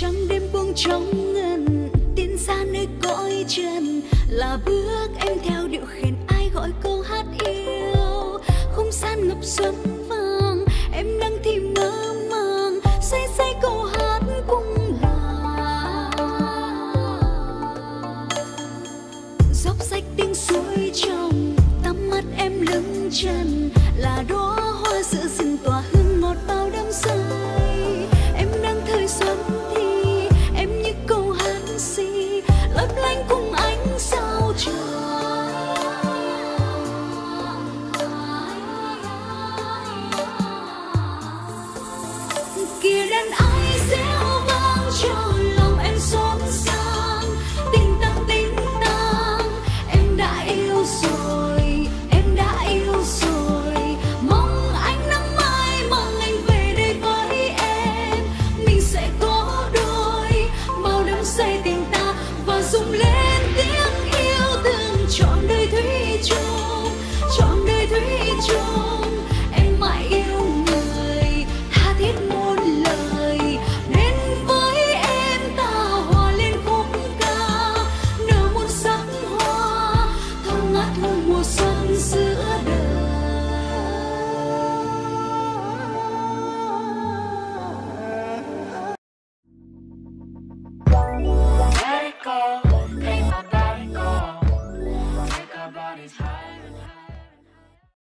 chạng đêm buông trong ngân tiến xa nơi cõi trần. Là bước em theo điệu khen ai gọi câu hát yêu. Không gian ngập xuân vàng em đang thì mơ màng. Say say câu hát cung là dốc rách tiếng suối trong, tắm mắt em lưng trần là đóa hoa giữa rừng tỏa lấp lánh cùng 就